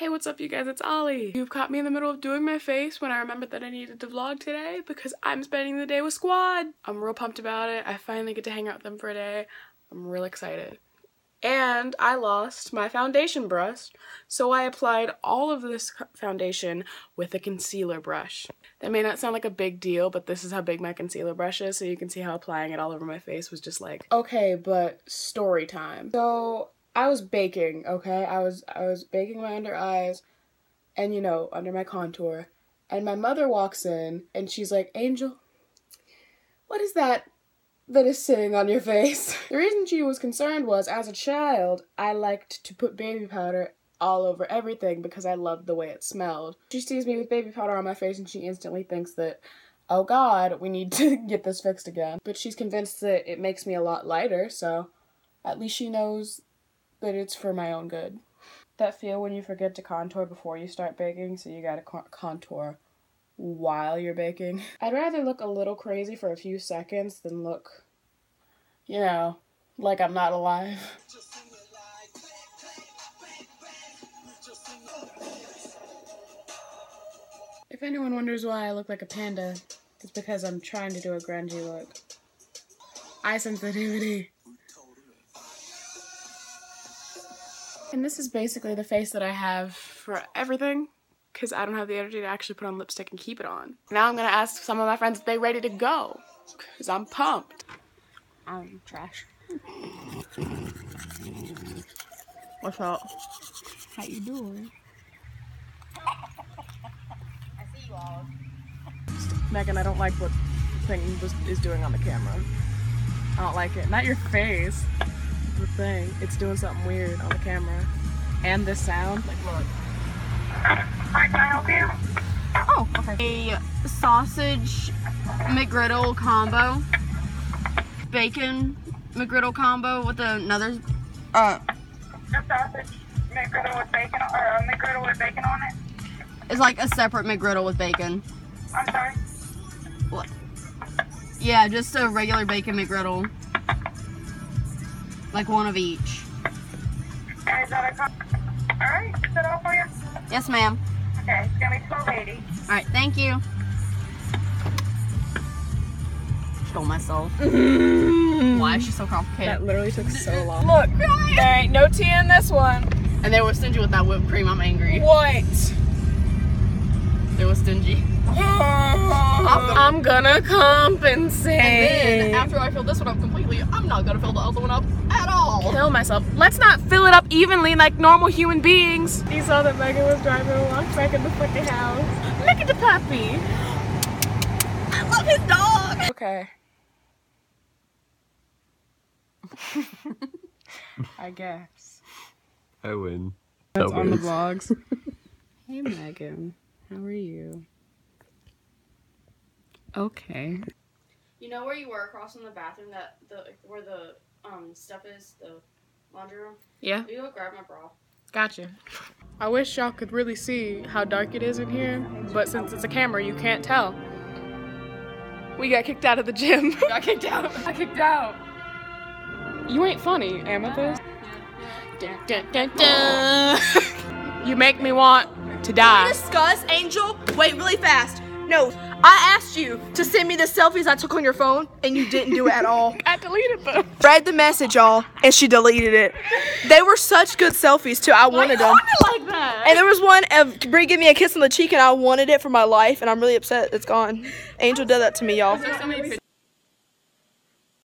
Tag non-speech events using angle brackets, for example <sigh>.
Hey, what's up you guys? It's Ollie. You've caught me in the middle of doing my face when I remembered that I needed to vlog today because I'm spending the day with Squad. I'm real pumped about it. I finally get to hang out with them for a day. I'm real excited. And I lost my foundation brush, so I applied all of this foundation with a concealer brush. That may not sound like a big deal, but this is how big my concealer brush is, so you can see how applying it all over my face was just like, okay, but story time. So I was baking, okay? I was I was baking my under eyes and you know, under my contour. And my mother walks in and she's like, "Angel, what is that that is sitting on your face?" <laughs> the reason she was concerned was as a child, I liked to put baby powder all over everything because I loved the way it smelled. She sees me with baby powder on my face and she instantly thinks that oh god, we need to <laughs> get this fixed again. But she's convinced that it makes me a lot lighter, so at least she knows but it's for my own good. That feel when you forget to contour before you start baking, so you gotta contour while you're baking. <laughs> I'd rather look a little crazy for a few seconds than look, you know, like I'm not alive. <laughs> If anyone wonders why I look like a panda, it's because I'm trying to do a grungy look. Eye sensitivity. And this is basically the face that I have for everything because I don't have the energy to actually put on lipstick and keep it on. Now I'm gonna ask some of my friends if they're ready to go because I'm pumped. I'm trash. What's up? How you doing? I see you all. Megan, I don't like what thing was, is doing on the camera. I don't like it. Not your face the thing. It's doing something weird on the camera. And the sound. Like, look. Hi, can help you? Oh, okay. A sausage McGriddle combo. Bacon McGriddle combo with another. Uh, A sausage McGriddle with bacon, or a McGriddle with bacon on it. it's like a separate McGriddle with bacon. I'm sorry. What? Yeah, just a regular bacon McGriddle. Like one of each. And is that a con- All right, is that all for you? Yes, ma'am. Okay, it's gonna be twelve eighty. All right, thank you. Stole myself. <laughs> Why is she so complicated? That literally took so <laughs> long. Look, there ain't no tea in this one. And they were stingy with that whipped cream. I'm angry. What? They were stingy. I'm gonna compensate. And then after I fill this one up completely, I'm not gonna fill the other one up at all. kill myself. Let's not fill it up evenly like normal human beings. You saw that Megan was driving and walked back in the fucking house. Look at the puppy. I love his dog. Okay. <laughs> I guess. I win. That's on the vlogs. <laughs> hey Megan, how are you? Okay. You know where you were across from the bathroom that the where the um stuff is the laundry room. Yeah, You go grab my bra. gotcha. I wish y'all could really see how dark it is in here, but since it's a camera, you can't tell. We got kicked out of the gym. <laughs> Got kicked out. <laughs> I kicked out. You ain't funny, Amethyst. Dun, dun, dun, dun. you make me want to die. discuss, Angel? Wait, really fast. No, I asked you to send me the selfies I took on your phone, and you didn't do it at all. <laughs> I deleted them. Read the message, y'all, and she deleted it. They were such good selfies, too. I wanted them. like that. And there was one of Brie giving me a kiss on the cheek, and I wanted it for my life, and I'm really upset it's gone. Angel did that to me, y'all. so many